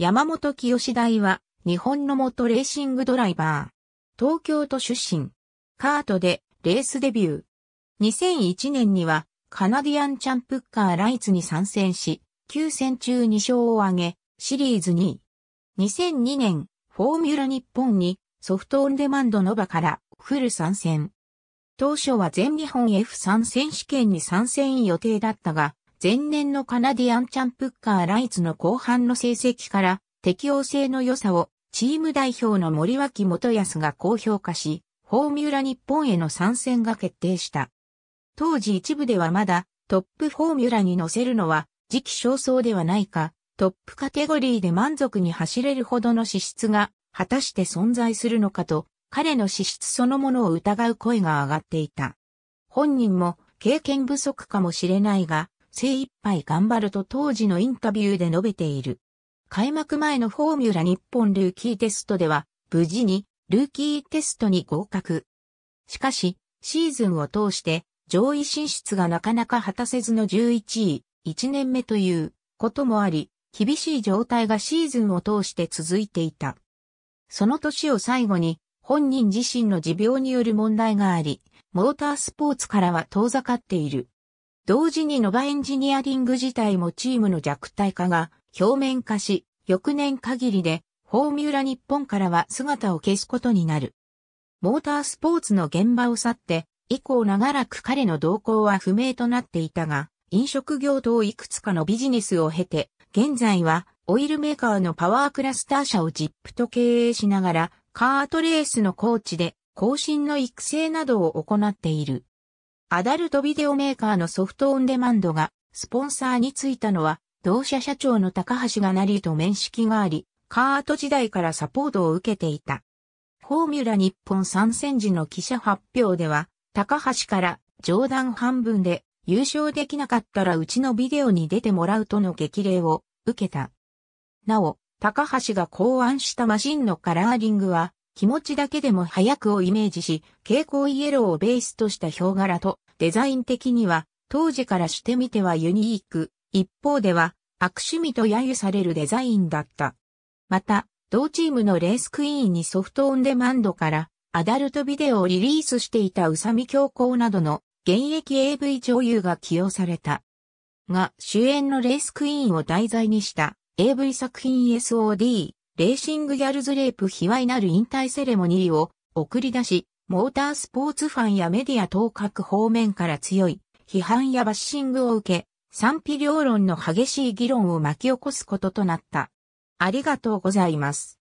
山本清大は日本の元レーシングドライバー。東京都出身。カートでレースデビュー。2001年にはカナディアンチャンプッカーライツに参戦し、9戦中2勝を挙げ、シリーズ2位。2002年、フォーミュラ日本にソフトオンデマンドノバからフル参戦。当初は全日本 F3 選手権に参戦予定だったが、前年のカナディアンチャンプッカーライツの後半の成績から適応性の良さをチーム代表の森脇元康が高評価し、フォーミュラ日本への参戦が決定した。当時一部ではまだトップフォーミュラに乗せるのは時期尚早ではないか、トップカテゴリーで満足に走れるほどの資質が果たして存在するのかと彼の資質そのものを疑う声が上がっていた。本人も経験不足かもしれないが、精一杯頑張ると当時のインタビューで述べている。開幕前のフォーミュラ日本ルーキーテストでは、無事にルーキーテストに合格。しかし、シーズンを通して上位進出がなかなか果たせずの11位、1年目ということもあり、厳しい状態がシーズンを通して続いていた。その年を最後に本人自身の持病による問題があり、モータースポーツからは遠ざかっている。同時にノバエンジニアリング自体もチームの弱体化が表面化し、翌年限りでフォーミュラ日本からは姿を消すことになる。モータースポーツの現場を去って、以降長らく彼の動向は不明となっていたが、飲食業等いくつかのビジネスを経て、現在はオイルメーカーのパワークラスター社をジップと経営しながら、カートレースのコーチで、更新の育成などを行っている。アダルトビデオメーカーのソフトオンデマンドが、スポンサーについたのは、同社社長の高橋がなりと面識があり、カート時代からサポートを受けていた。フォーミュラ日本参戦時の記者発表では、高橋から冗談半分で優勝できなかったらうちのビデオに出てもらうとの激励を受けた。なお、高橋が考案したマシンのカラーリングは、気持ちだけでも早くをイメージし、蛍光イエローをベースとした表柄と、デザイン的には、当時からしてみてはユニーク、一方では、悪趣味と揶揄されるデザインだった。また、同チームのレースクイーンにソフトオンデマンドから、アダルトビデオをリリースしていた宇佐美京子などの現役 AV 女優が起用された。が、主演のレースクイーンを題材にした AV 作品 SOD、レーシングギャルズレイプ卑猥なる引退セレモニーを送り出し、モータースポーツファンやメディア等各方面から強い批判やバッシングを受け、賛否両論の激しい議論を巻き起こすこととなった。ありがとうございます。